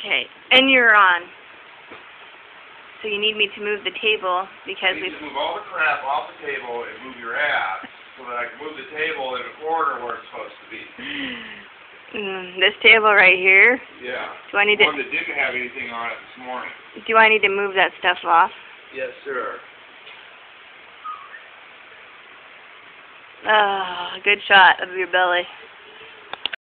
Okay, and you're on. So you need me to move the table because we. need to move all the crap off the table and move your ass so that I can move the table in the corner where it's supposed to be. Mm, this table right here. Yeah. Do I need to? One that didn't have anything on it this morning. Do I need to move that stuff off? Yes, sir. Ah, good shot of your belly.